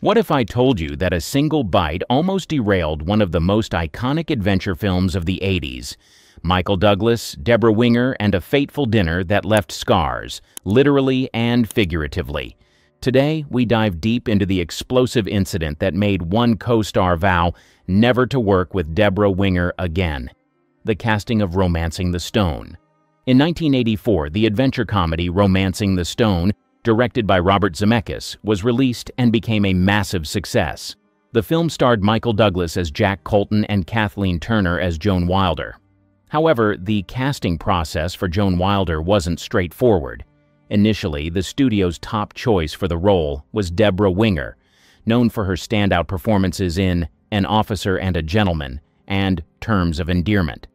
What if I told you that a single bite almost derailed one of the most iconic adventure films of the 80s? Michael Douglas, Deborah Winger, and a fateful dinner that left scars, literally and figuratively. Today, we dive deep into the explosive incident that made one co-star vow never to work with Deborah Winger again. The casting of Romancing the Stone. In 1984, the adventure comedy Romancing the Stone directed by Robert Zemeckis, was released and became a massive success. The film starred Michael Douglas as Jack Colton and Kathleen Turner as Joan Wilder. However, the casting process for Joan Wilder wasn't straightforward. Initially, the studio's top choice for the role was Deborah Winger, known for her standout performances in An Officer and a Gentleman and Terms of Endearment.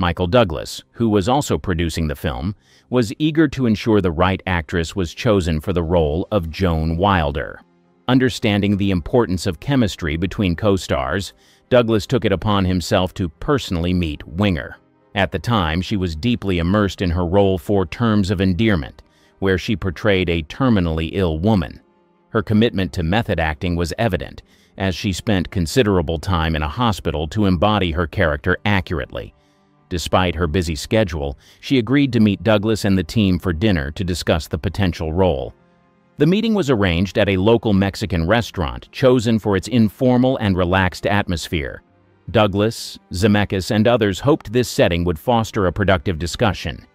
Michael Douglas, who was also producing the film, was eager to ensure the right actress was chosen for the role of Joan Wilder. Understanding the importance of chemistry between co-stars, Douglas took it upon himself to personally meet Winger. At the time, she was deeply immersed in her role for Terms of Endearment, where she portrayed a terminally ill woman. Her commitment to method acting was evident, as she spent considerable time in a hospital to embody her character accurately, Despite her busy schedule, she agreed to meet Douglas and the team for dinner to discuss the potential role. The meeting was arranged at a local Mexican restaurant chosen for its informal and relaxed atmosphere. Douglas, Zemeckis, and others hoped this setting would foster a productive discussion.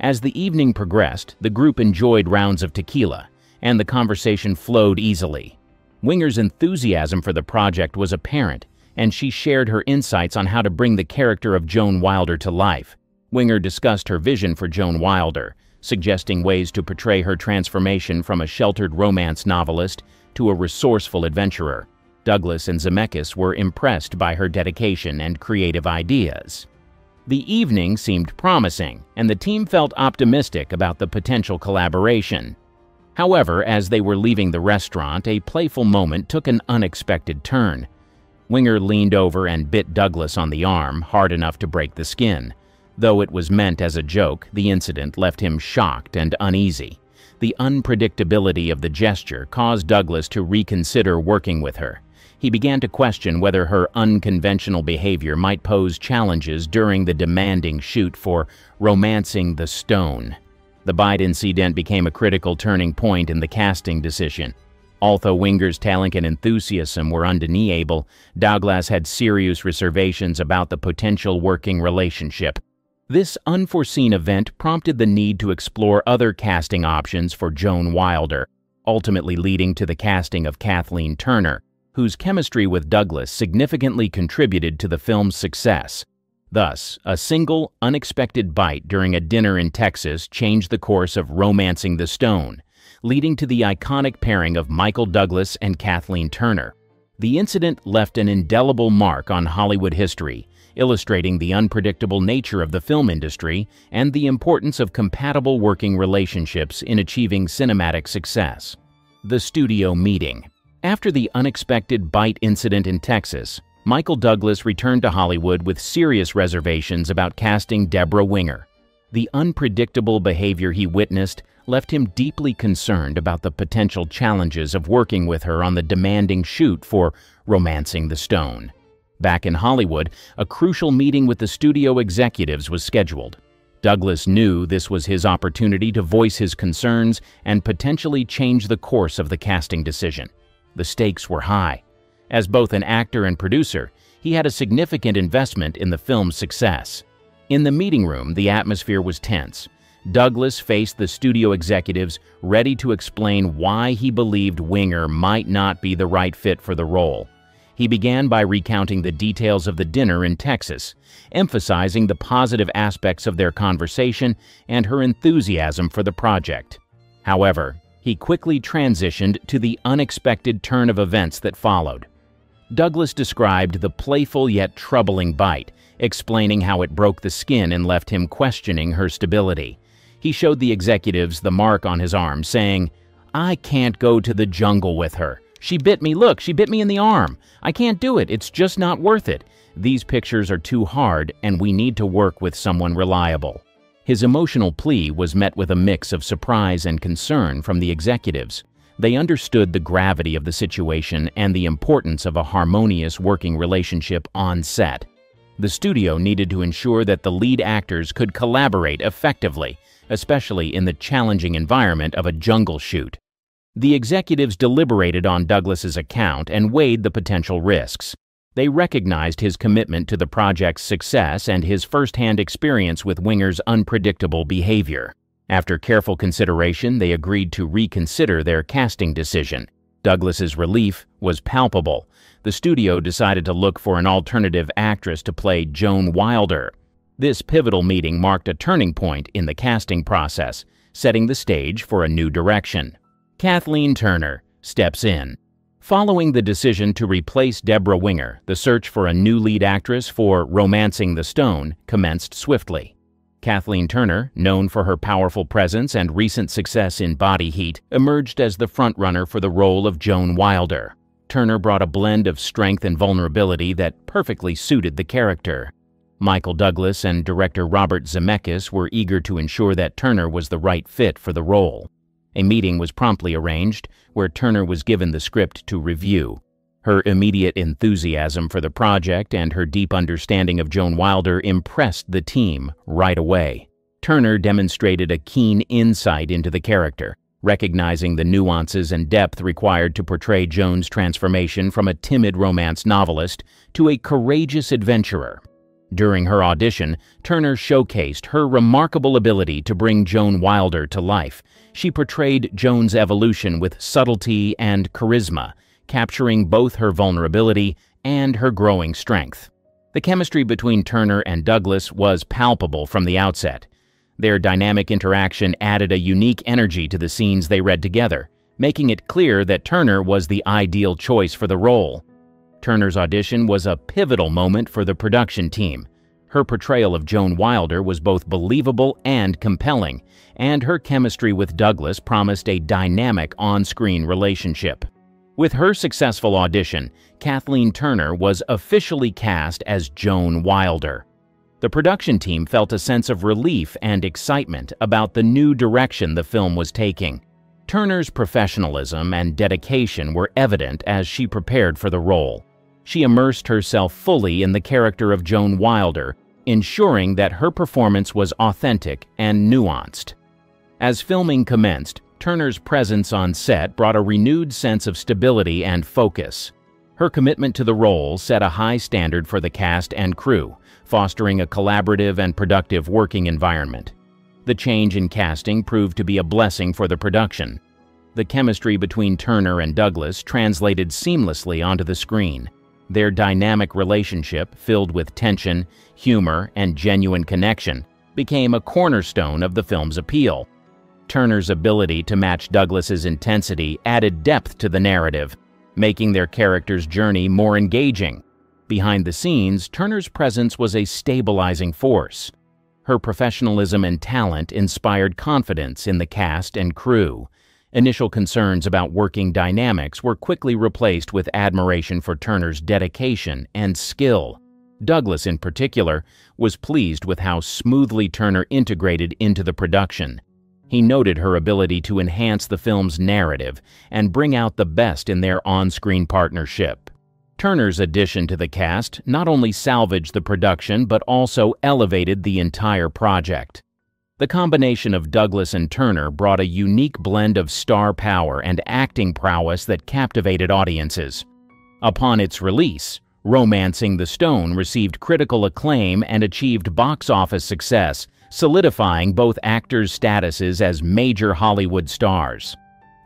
As the evening progressed, the group enjoyed rounds of tequila, and the conversation flowed easily. Winger's enthusiasm for the project was apparent, and she shared her insights on how to bring the character of Joan Wilder to life. Winger discussed her vision for Joan Wilder, suggesting ways to portray her transformation from a sheltered romance novelist to a resourceful adventurer. Douglas and Zemeckis were impressed by her dedication and creative ideas. The evening seemed promising, and the team felt optimistic about the potential collaboration. However, as they were leaving the restaurant, a playful moment took an unexpected turn. Winger leaned over and bit Douglas on the arm, hard enough to break the skin. Though it was meant as a joke, the incident left him shocked and uneasy. The unpredictability of the gesture caused Douglas to reconsider working with her. He began to question whether her unconventional behavior might pose challenges during the demanding shoot for Romancing the Stone. The Bide incident became a critical turning point in the casting decision. Although Winger's talent and enthusiasm were undeniable, Douglas had serious reservations about the potential working relationship. This unforeseen event prompted the need to explore other casting options for Joan Wilder, ultimately leading to the casting of Kathleen Turner, whose chemistry with Douglas significantly contributed to the film's success. Thus, a single, unexpected bite during a dinner in Texas changed the course of Romancing the Stone, leading to the iconic pairing of Michael Douglas and Kathleen Turner. The incident left an indelible mark on Hollywood history, illustrating the unpredictable nature of the film industry and the importance of compatible working relationships in achieving cinematic success. The Studio Meeting After the unexpected bite incident in Texas, Michael Douglas returned to Hollywood with serious reservations about casting Deborah Winger. The unpredictable behavior he witnessed left him deeply concerned about the potential challenges of working with her on the demanding shoot for Romancing the Stone. Back in Hollywood, a crucial meeting with the studio executives was scheduled. Douglas knew this was his opportunity to voice his concerns and potentially change the course of the casting decision. The stakes were high. As both an actor and producer, he had a significant investment in the film's success. In the meeting room, the atmosphere was tense. Douglas faced the studio executives ready to explain why he believed Winger might not be the right fit for the role. He began by recounting the details of the dinner in Texas, emphasizing the positive aspects of their conversation and her enthusiasm for the project. However, he quickly transitioned to the unexpected turn of events that followed. Douglas described the playful yet troubling bite, explaining how it broke the skin and left him questioning her stability. He showed the executives the mark on his arm, saying, I can't go to the jungle with her. She bit me. Look, she bit me in the arm. I can't do it. It's just not worth it. These pictures are too hard, and we need to work with someone reliable. His emotional plea was met with a mix of surprise and concern from the executives. They understood the gravity of the situation and the importance of a harmonious working relationship on set. The studio needed to ensure that the lead actors could collaborate effectively, especially in the challenging environment of a jungle shoot. The executives deliberated on Douglas's account and weighed the potential risks. They recognized his commitment to the project's success and his first-hand experience with Winger's unpredictable behavior. After careful consideration, they agreed to reconsider their casting decision. Douglas's relief was palpable. The studio decided to look for an alternative actress to play Joan Wilder. This pivotal meeting marked a turning point in the casting process, setting the stage for a new direction. Kathleen Turner steps in. Following the decision to replace Deborah Winger, the search for a new lead actress for Romancing the Stone commenced swiftly. Kathleen Turner, known for her powerful presence and recent success in Body Heat, emerged as the frontrunner for the role of Joan Wilder. Turner brought a blend of strength and vulnerability that perfectly suited the character. Michael Douglas and director Robert Zemeckis were eager to ensure that Turner was the right fit for the role. A meeting was promptly arranged, where Turner was given the script to review. Her immediate enthusiasm for the project and her deep understanding of Joan Wilder impressed the team right away. Turner demonstrated a keen insight into the character, recognizing the nuances and depth required to portray Joan's transformation from a timid romance novelist to a courageous adventurer. During her audition, Turner showcased her remarkable ability to bring Joan Wilder to life. She portrayed Joan's evolution with subtlety and charisma, capturing both her vulnerability and her growing strength. The chemistry between Turner and Douglas was palpable from the outset. Their dynamic interaction added a unique energy to the scenes they read together, making it clear that Turner was the ideal choice for the role. Turner's audition was a pivotal moment for the production team. Her portrayal of Joan Wilder was both believable and compelling, and her chemistry with Douglas promised a dynamic on-screen relationship. With her successful audition, Kathleen Turner was officially cast as Joan Wilder. The production team felt a sense of relief and excitement about the new direction the film was taking. Turner's professionalism and dedication were evident as she prepared for the role she immersed herself fully in the character of Joan Wilder, ensuring that her performance was authentic and nuanced. As filming commenced, Turner's presence on set brought a renewed sense of stability and focus. Her commitment to the role set a high standard for the cast and crew, fostering a collaborative and productive working environment. The change in casting proved to be a blessing for the production. The chemistry between Turner and Douglas translated seamlessly onto the screen, their dynamic relationship, filled with tension, humor, and genuine connection, became a cornerstone of the film's appeal. Turner's ability to match Douglas's intensity added depth to the narrative, making their character's journey more engaging. Behind the scenes, Turner's presence was a stabilizing force. Her professionalism and talent inspired confidence in the cast and crew, Initial concerns about working dynamics were quickly replaced with admiration for Turner's dedication and skill. Douglas, in particular, was pleased with how smoothly Turner integrated into the production. He noted her ability to enhance the film's narrative and bring out the best in their on-screen partnership. Turner's addition to the cast not only salvaged the production but also elevated the entire project. The combination of Douglas and Turner brought a unique blend of star power and acting prowess that captivated audiences. Upon its release, Romancing the Stone received critical acclaim and achieved box office success, solidifying both actors' statuses as major Hollywood stars.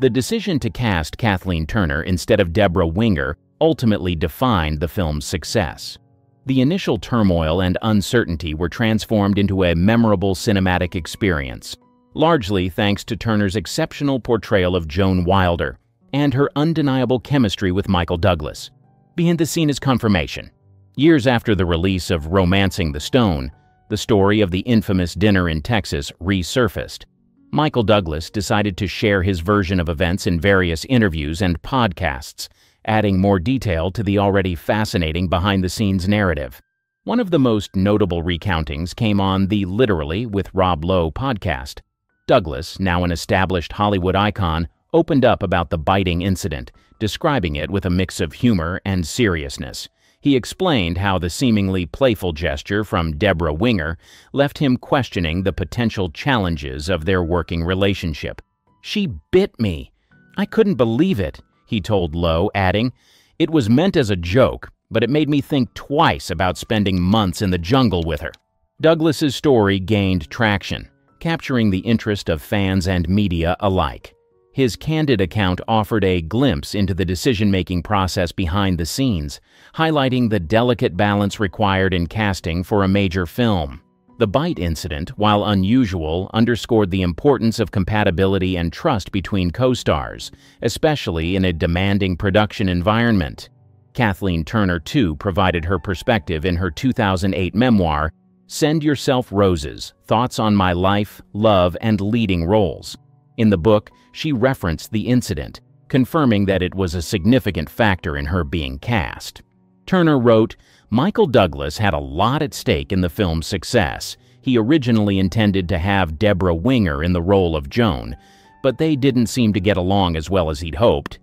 The decision to cast Kathleen Turner instead of Debra Winger ultimately defined the film's success. The initial turmoil and uncertainty were transformed into a memorable cinematic experience, largely thanks to Turner's exceptional portrayal of Joan Wilder and her undeniable chemistry with Michael Douglas. Behind the scene is confirmation. Years after the release of Romancing the Stone, the story of the infamous dinner in Texas resurfaced. Michael Douglas decided to share his version of events in various interviews and podcasts, adding more detail to the already fascinating behind-the-scenes narrative. One of the most notable recountings came on the Literally with Rob Lowe podcast. Douglas, now an established Hollywood icon, opened up about the biting incident, describing it with a mix of humor and seriousness. He explained how the seemingly playful gesture from Deborah Winger left him questioning the potential challenges of their working relationship. She bit me. I couldn't believe it, he told Lowe, adding, It was meant as a joke, but it made me think twice about spending months in the jungle with her. Douglas's story gained traction, capturing the interest of fans and media alike. His candid account offered a glimpse into the decision-making process behind the scenes, highlighting the delicate balance required in casting for a major film. The bite incident, while unusual, underscored the importance of compatibility and trust between co-stars, especially in a demanding production environment. Kathleen Turner, too, provided her perspective in her 2008 memoir, Send Yourself Roses, Thoughts on My Life, Love, and Leading Roles. In the book, she referenced the incident, confirming that it was a significant factor in her being cast. Turner wrote, Michael Douglas had a lot at stake in the film's success. He originally intended to have Deborah Winger in the role of Joan, but they didn't seem to get along as well as he'd hoped.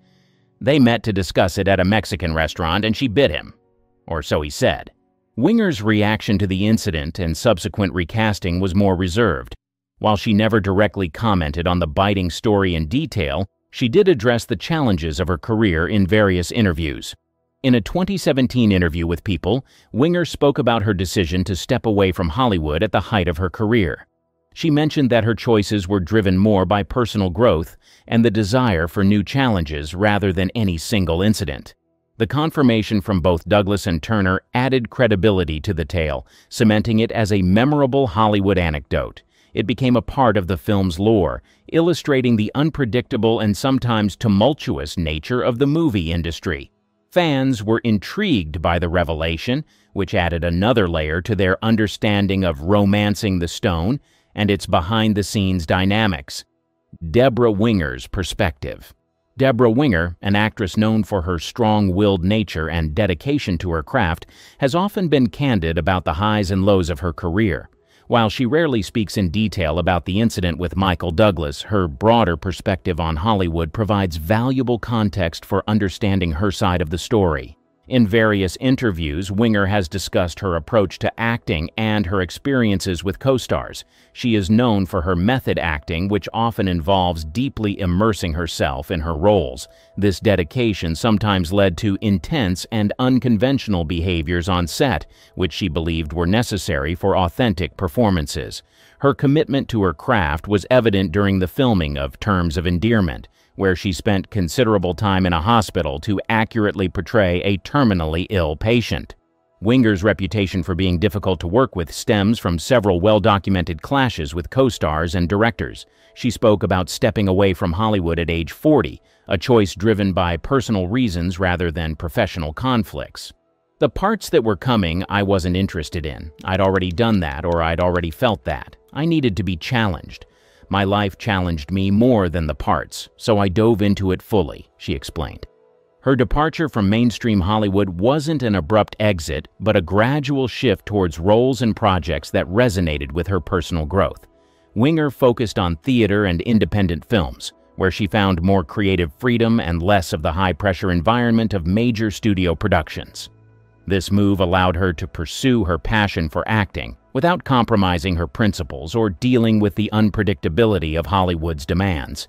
They met to discuss it at a Mexican restaurant and she bit him. Or so he said. Winger's reaction to the incident and subsequent recasting was more reserved. While she never directly commented on the biting story in detail, she did address the challenges of her career in various interviews. In a 2017 interview with People, Winger spoke about her decision to step away from Hollywood at the height of her career. She mentioned that her choices were driven more by personal growth and the desire for new challenges rather than any single incident. The confirmation from both Douglas and Turner added credibility to the tale, cementing it as a memorable Hollywood anecdote it became a part of the film's lore, illustrating the unpredictable and sometimes tumultuous nature of the movie industry. Fans were intrigued by the revelation, which added another layer to their understanding of romancing the stone and its behind-the-scenes dynamics. Deborah Winger's perspective. Deborah Winger, an actress known for her strong-willed nature and dedication to her craft, has often been candid about the highs and lows of her career. While she rarely speaks in detail about the incident with Michael Douglas, her broader perspective on Hollywood provides valuable context for understanding her side of the story. In various interviews, Winger has discussed her approach to acting and her experiences with co-stars. She is known for her method acting, which often involves deeply immersing herself in her roles. This dedication sometimes led to intense and unconventional behaviors on set, which she believed were necessary for authentic performances. Her commitment to her craft was evident during the filming of Terms of Endearment where she spent considerable time in a hospital to accurately portray a terminally ill patient. Winger's reputation for being difficult to work with stems from several well-documented clashes with co-stars and directors. She spoke about stepping away from Hollywood at age 40, a choice driven by personal reasons rather than professional conflicts. The parts that were coming I wasn't interested in. I'd already done that or I'd already felt that. I needed to be challenged. My life challenged me more than the parts, so I dove into it fully, she explained. Her departure from mainstream Hollywood wasn't an abrupt exit, but a gradual shift towards roles and projects that resonated with her personal growth. Winger focused on theater and independent films, where she found more creative freedom and less of the high-pressure environment of major studio productions. This move allowed her to pursue her passion for acting without compromising her principles or dealing with the unpredictability of Hollywood's demands.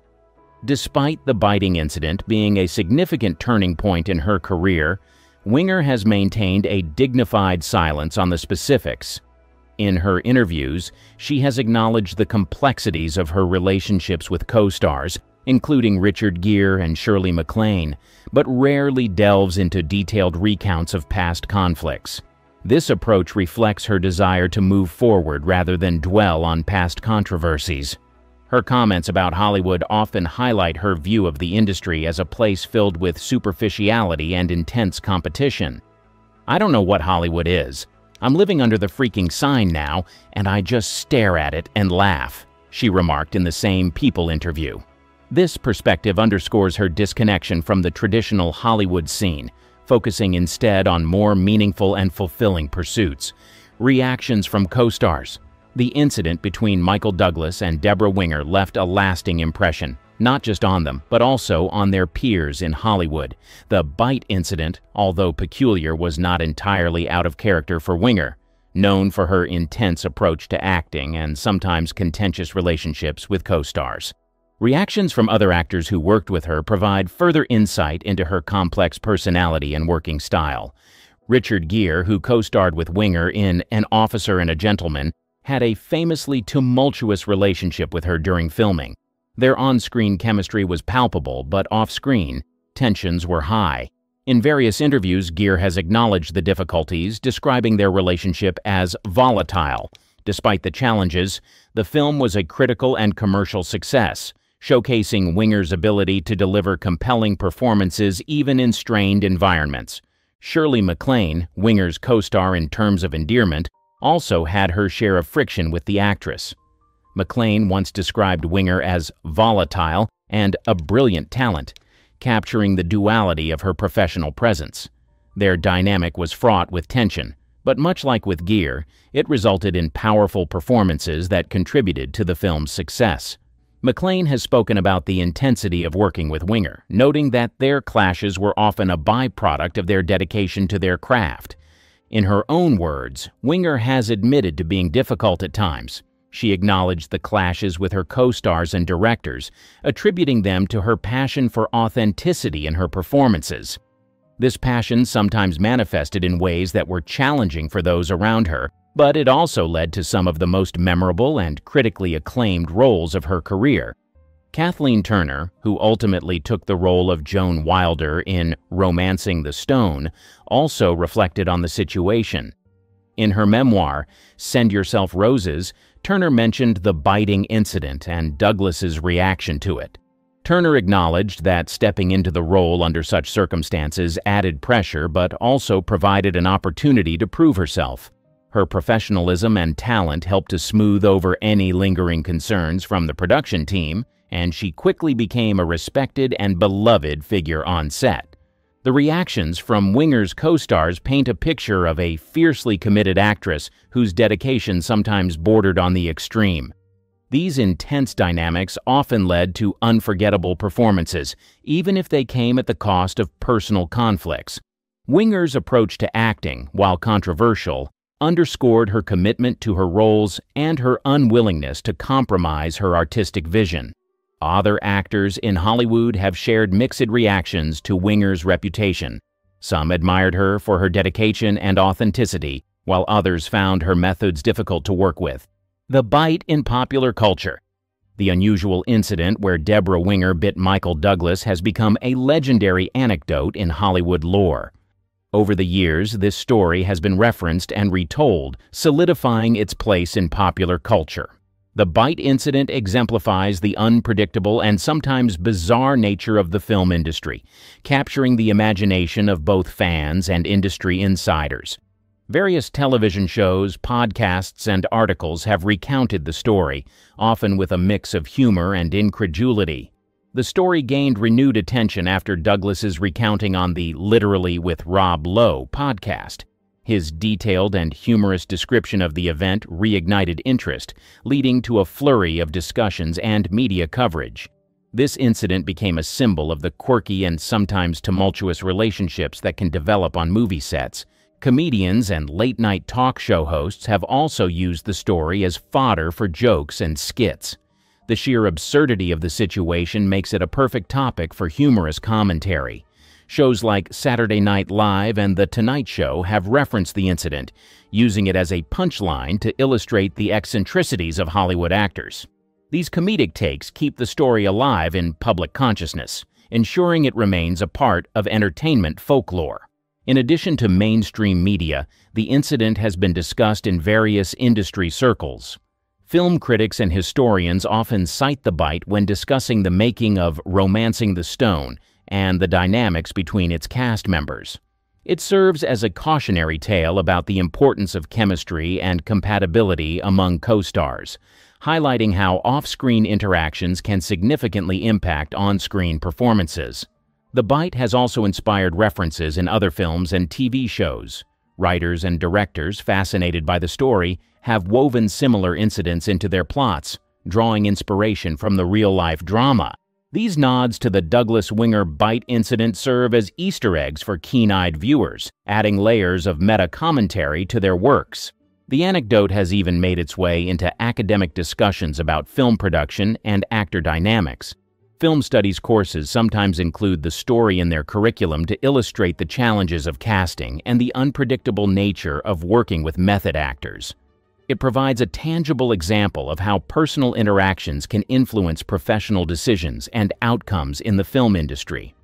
Despite the biting incident being a significant turning point in her career, Winger has maintained a dignified silence on the specifics. In her interviews, she has acknowledged the complexities of her relationships with co-stars, including Richard Gere and Shirley MacLaine, but rarely delves into detailed recounts of past conflicts. This approach reflects her desire to move forward rather than dwell on past controversies. Her comments about Hollywood often highlight her view of the industry as a place filled with superficiality and intense competition. I don't know what Hollywood is. I'm living under the freaking sign now, and I just stare at it and laugh, she remarked in the same People interview. This perspective underscores her disconnection from the traditional Hollywood scene, focusing instead on more meaningful and fulfilling pursuits. Reactions from co-stars. The incident between Michael Douglas and Deborah Winger left a lasting impression, not just on them, but also on their peers in Hollywood. The bite incident, although peculiar, was not entirely out of character for Winger, known for her intense approach to acting and sometimes contentious relationships with co-stars. Reactions from other actors who worked with her provide further insight into her complex personality and working style. Richard Gere, who co-starred with Winger in An Officer and a Gentleman, had a famously tumultuous relationship with her during filming. Their on-screen chemistry was palpable, but off-screen, tensions were high. In various interviews, Gere has acknowledged the difficulties, describing their relationship as volatile. Despite the challenges, the film was a critical and commercial success, showcasing Winger's ability to deliver compelling performances even in strained environments. Shirley MacLaine, Winger's co-star in Terms of Endearment, also had her share of friction with the actress. MacLaine once described Winger as volatile and a brilliant talent, capturing the duality of her professional presence. Their dynamic was fraught with tension, but much like with Gere, it resulted in powerful performances that contributed to the film's success. MacLaine has spoken about the intensity of working with Winger, noting that their clashes were often a byproduct of their dedication to their craft. In her own words, Winger has admitted to being difficult at times. She acknowledged the clashes with her co-stars and directors, attributing them to her passion for authenticity in her performances. This passion sometimes manifested in ways that were challenging for those around her, but it also led to some of the most memorable and critically acclaimed roles of her career. Kathleen Turner, who ultimately took the role of Joan Wilder in Romancing the Stone, also reflected on the situation. In her memoir, Send Yourself Roses, Turner mentioned the biting incident and Douglas's reaction to it. Turner acknowledged that stepping into the role under such circumstances added pressure but also provided an opportunity to prove herself. Her professionalism and talent helped to smooth over any lingering concerns from the production team, and she quickly became a respected and beloved figure on set. The reactions from Winger's co-stars paint a picture of a fiercely committed actress whose dedication sometimes bordered on the extreme. These intense dynamics often led to unforgettable performances, even if they came at the cost of personal conflicts. Winger's approach to acting, while controversial, underscored her commitment to her roles and her unwillingness to compromise her artistic vision. Other actors in Hollywood have shared mixed reactions to Winger's reputation. Some admired her for her dedication and authenticity, while others found her methods difficult to work with. The bite in popular culture. The unusual incident where Deborah Winger bit Michael Douglas has become a legendary anecdote in Hollywood lore. Over the years, this story has been referenced and retold, solidifying its place in popular culture. The Bite incident exemplifies the unpredictable and sometimes bizarre nature of the film industry, capturing the imagination of both fans and industry insiders. Various television shows, podcasts, and articles have recounted the story, often with a mix of humor and incredulity. The story gained renewed attention after Douglas's recounting on the Literally with Rob Lowe podcast. His detailed and humorous description of the event reignited interest, leading to a flurry of discussions and media coverage. This incident became a symbol of the quirky and sometimes tumultuous relationships that can develop on movie sets. Comedians and late-night talk show hosts have also used the story as fodder for jokes and skits. The sheer absurdity of the situation makes it a perfect topic for humorous commentary. Shows like Saturday Night Live and The Tonight Show have referenced the incident, using it as a punchline to illustrate the eccentricities of Hollywood actors. These comedic takes keep the story alive in public consciousness, ensuring it remains a part of entertainment folklore. In addition to mainstream media, the incident has been discussed in various industry circles. Film critics and historians often cite the bite when discussing the making of Romancing the Stone and the dynamics between its cast members. It serves as a cautionary tale about the importance of chemistry and compatibility among co-stars, highlighting how off-screen interactions can significantly impact on-screen performances. The Bite has also inspired references in other films and TV shows. Writers and directors fascinated by the story have woven similar incidents into their plots, drawing inspiration from the real-life drama. These nods to the Douglas Winger bite incident serve as Easter eggs for keen eyed viewers, adding layers of meta commentary to their works. The anecdote has even made its way into academic discussions about film production and actor dynamics. Film studies courses sometimes include the story in their curriculum to illustrate the challenges of casting and the unpredictable nature of working with method actors. It provides a tangible example of how personal interactions can influence professional decisions and outcomes in the film industry.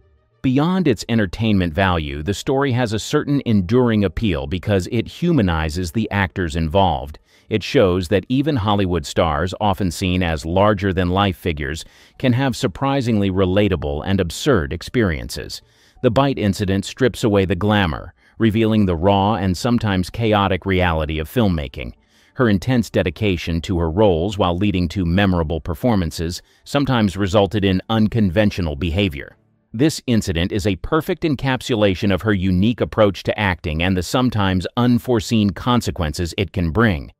Beyond its entertainment value, the story has a certain enduring appeal because it humanizes the actors involved. It shows that even Hollywood stars, often seen as larger than life figures, can have surprisingly relatable and absurd experiences. The bite incident strips away the glamour, revealing the raw and sometimes chaotic reality of filmmaking. Her intense dedication to her roles while leading to memorable performances sometimes resulted in unconventional behavior. This incident is a perfect encapsulation of her unique approach to acting and the sometimes unforeseen consequences it can bring.